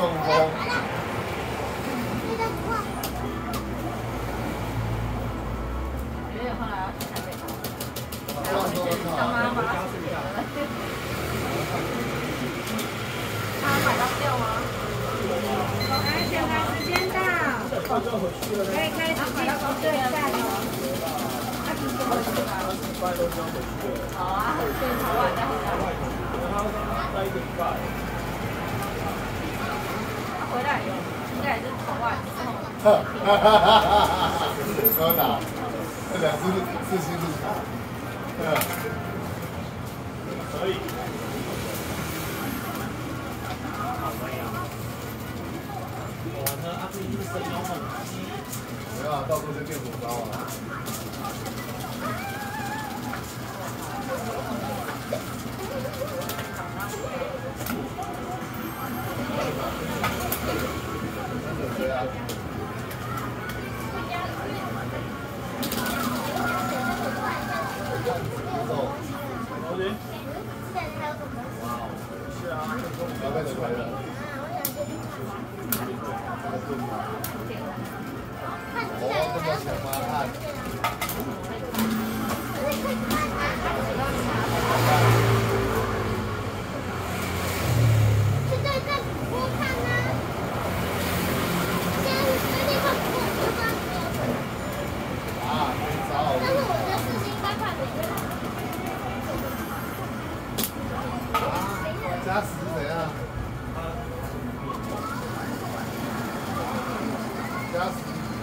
中风。爷爷后来要去台北，上中当妈妈。他买到票吗？来，小孩时间到，可以开始计时对战了。好啊，哈哈哈哈哈哈！喝哪？这两只是是是是。嗯。可以。完了，阿飞一声要猛击。没有啊，到时候就变火烧啊。时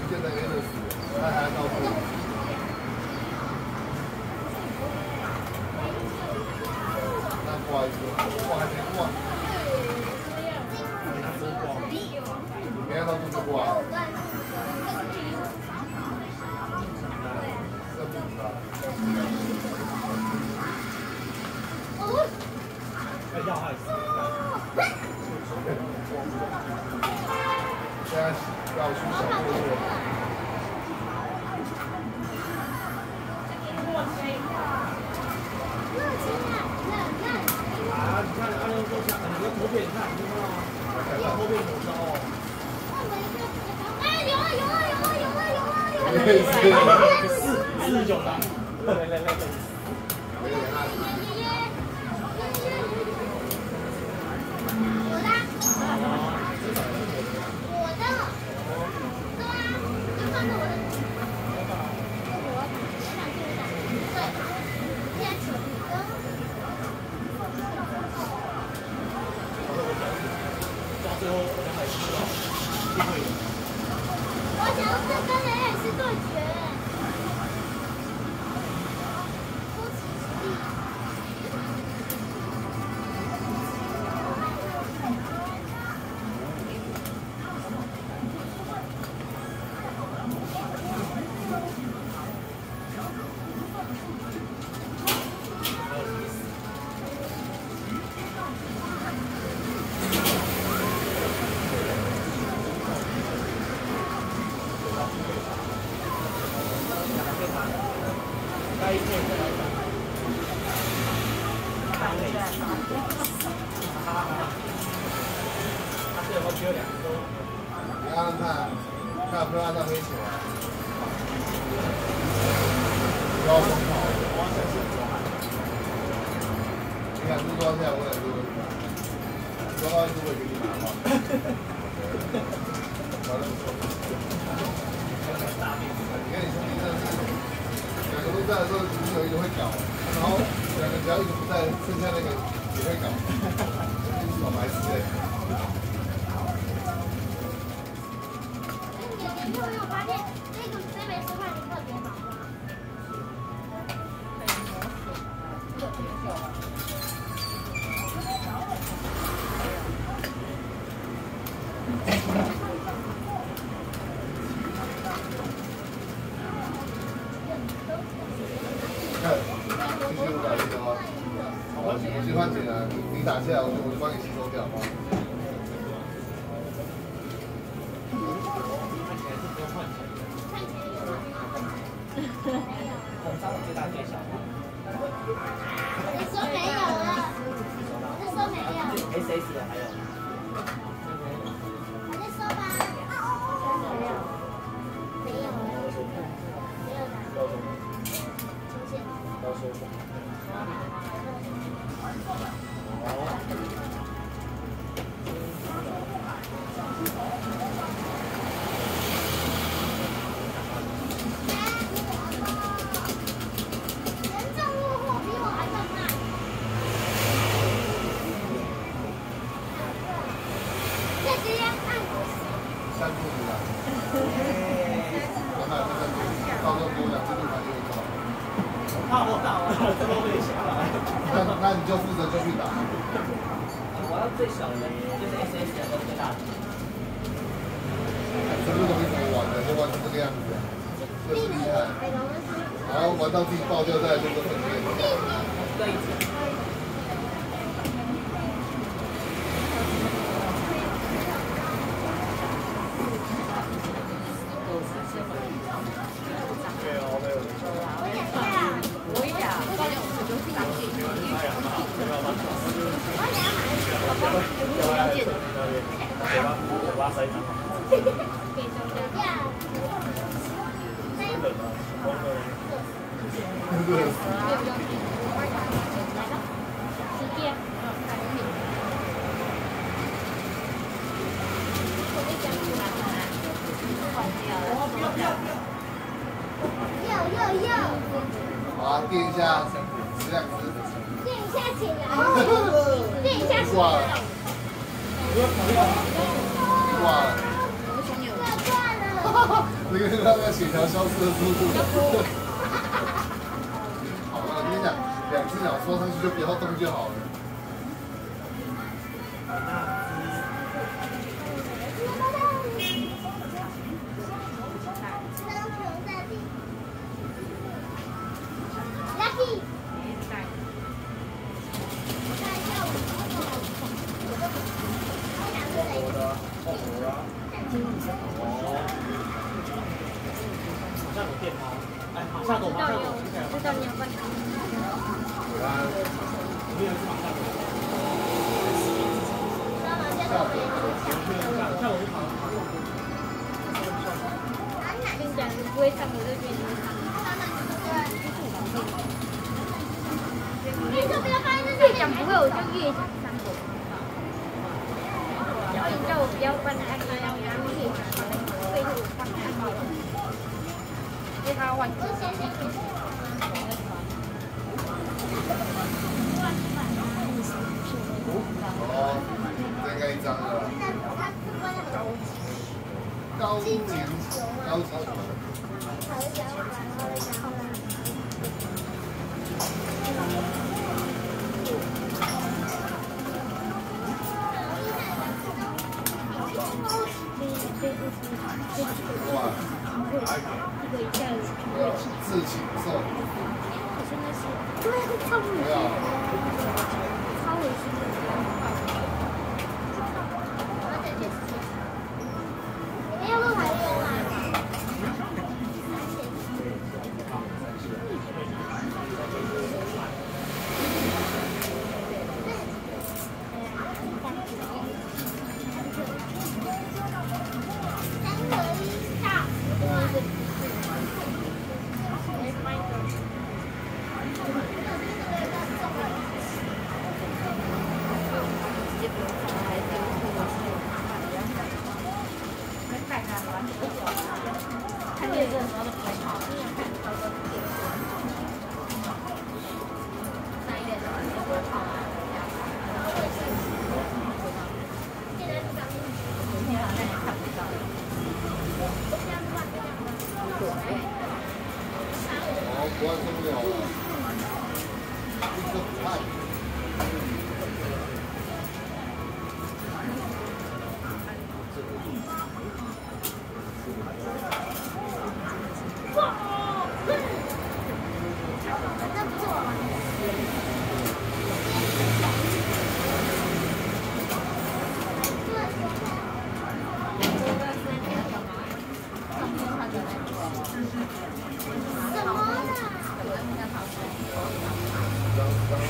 不见得 A 的死，他还要告诉我。那挂一个，挂还没挂。没看到就就挂了。这不知道。哦，要害死。现在要出小破货。热情啊，冷冷。啊，你看，阿亮说想，你的图片你看，你看到吗？看后面有招哦。哎，有啊有啊有啊有啊有啊有啊！四四十九张。来来来来。该一片再来讲。他这有没有两个？你按按看，看有没有按到黑球啊？不要疯跑。你看，这抓下我也是，抓到一只我也给你拿嘛。完了，你看你兄弟真的是，两个都在的时候，只是有一个会搞，然后两个只要一个不在，剩下那个也会搞，小白痴哎。你有没有发现那个这枚石块特别好吗？看，谁死的还有？最小的，就是 S S 的跟最大的。这个东西怎么玩的，就玩成这个样子，这是厉害。然后玩到自己爆掉再来做个分辨。对子。我也啊，八点五十就去打电话。了解的。嘴巴嘴巴塞上。冷啊，风的。十点。要要要！好，垫一下，十两只。垫一下起来，垫一下起挂了来。，挂了。挂了。这个那个血条消失的速度。好了，我跟你讲，两只脚缩上去就不要动就好了。我就跑马上狗。跟你讲，不会，我就。越讲不会，我就越想上狗。然后你叫我不要放在安那样，然后越想放在背后放在安那因为他忘记。哦，再盖一张了。高级高级。一个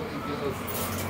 看，比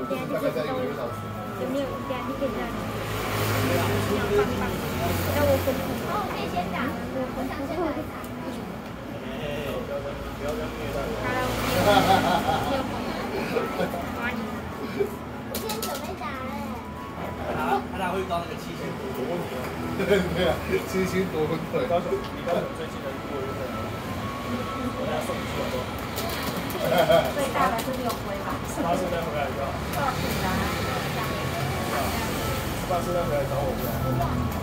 有没有你可以这样？没有，没有棒棒。那我分红。哦，可以先打。我分红。哎，不要这样，不要这样虐待。好了，我们。他他会到那个七星夺魂，对啊，七星夺魂腿。你刚才最近的路又怎么样？我要送你去广州。所以大白是六灰吧？八十年回来一个，八十回来找我。